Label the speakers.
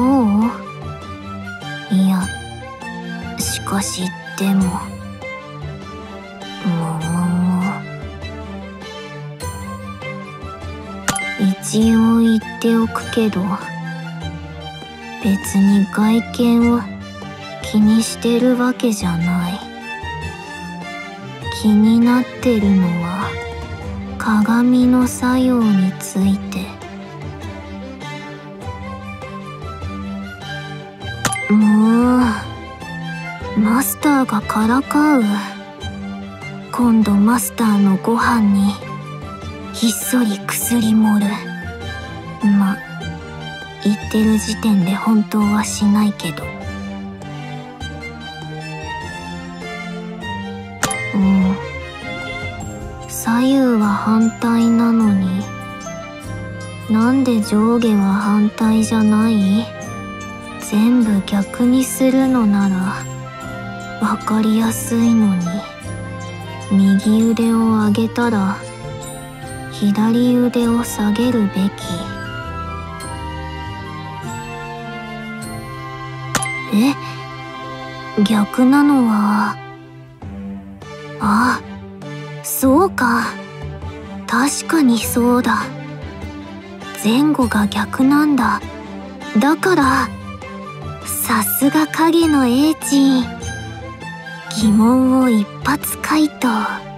Speaker 1: こう。いやしかしでもももも一応言っておくけど別に外見を気にしてるわけじゃない。気になってるのは鏡の作用について。もうマスターがからかう。今度マスターのご飯にひっそり薬盛る。ま言ってる時点で本当はしないけど。うん。左右は反対なのに。なんで上下は反対じゃない？全部逆にするのならわかりやすいのに。右腕を上げたら左腕を下げるべき。え？逆なのはあそうか。確かにそうだ。前後が逆なんだ。だからさすが影の英知疑問を一発回答。